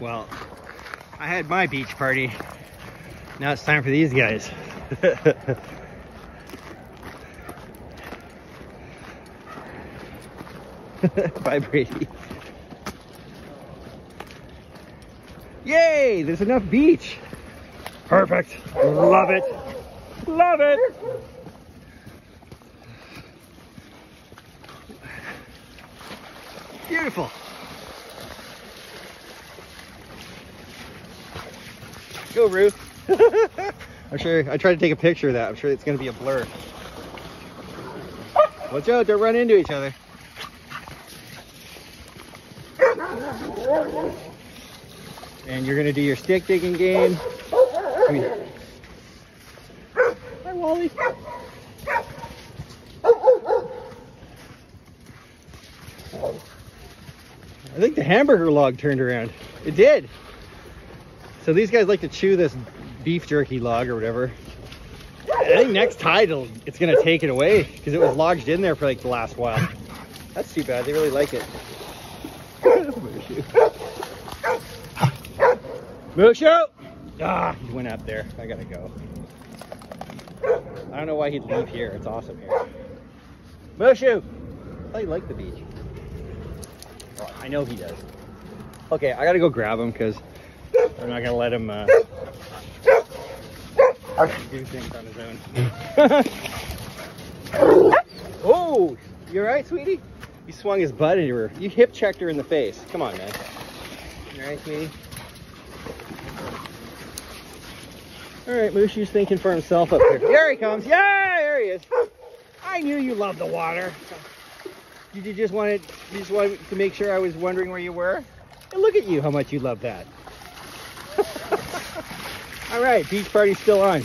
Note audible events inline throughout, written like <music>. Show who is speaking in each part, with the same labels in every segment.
Speaker 1: Well, I had my beach party. Now it's time for these guys. <laughs> Bye, Brady. Yay! There's enough beach. Perfect. Love it. Love it. Beautiful. Go, Roux. <laughs> I'm sure, I tried to take a picture of that. I'm sure it's going to be a blur. Watch out, don't run into each other. And you're going to do your stick digging game. Hi, Wally. I think the hamburger log turned around. It did. So these guys like to chew this beef jerky log or whatever. I think next tide it's gonna take it away because it was lodged in there for like the last while. That's too bad. They really like it. Mushu! Ah, he went up there. I gotta go. I don't know why he'd leave here. It's awesome here. Mushu! I liked the beach. Well, I know he does. Okay, I gotta go grab him because I'm not gonna let him uh, do things on his own. <laughs> oh, you alright, sweetie? You swung his butt into her. You hip checked her in the face. Come on, man. You alright, sweetie? Alright, Mushu's thinking for himself up here. There he comes. Yeah, there he is. I knew you loved the water. Did you just want to, you just wanted to make sure I was wondering where you were? And look at you, how much you love that. All right, beach party's still on.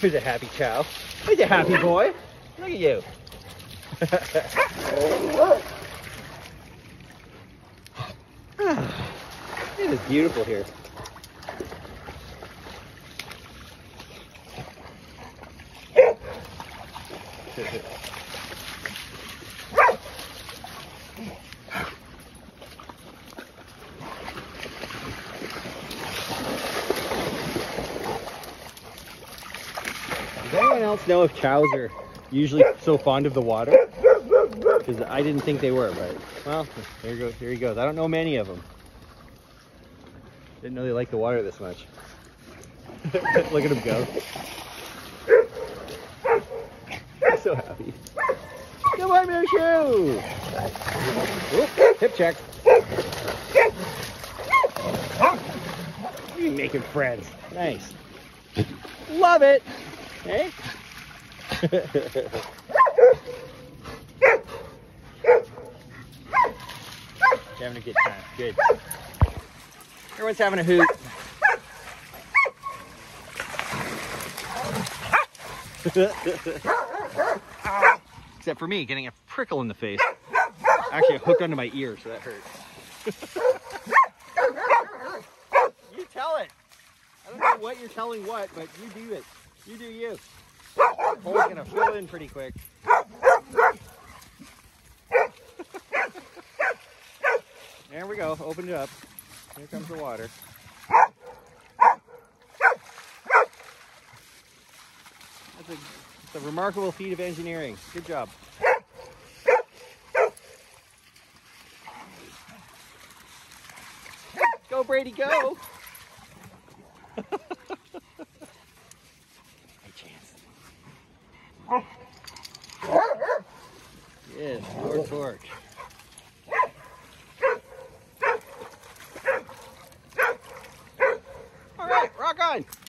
Speaker 1: Here's a happy chow. Here's a happy boy. Look at you. <sighs> it is beautiful here. <laughs> Does anyone else know if chows are usually so fond of the water? Because I didn't think they were, but well, here he goes. Here he goes. I don't know many of them. Didn't know they like the water this much. <laughs> Look at him go. He's <laughs> so happy. Come on, hip check. Making friends. Nice. Love it. Hey? You're having a good time. Good. Everyone's having a hoot. <laughs> Except for me getting a prickle in the face. Actually, a hook under my ear, so that hurt. you tell it. I don't know what you're telling what, but you do it. You do you. Cole's gonna fill in pretty quick. There we go. Opened it up. Here comes the water. That's a, it's a remarkable feat of engineering. Good job. Go, Brady, go! Hey, chance. More torque. All right, rock on.